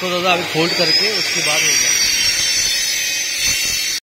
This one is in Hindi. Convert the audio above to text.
इसको दादा अभी फोल्ड करके उसके बाद हो जाएगा।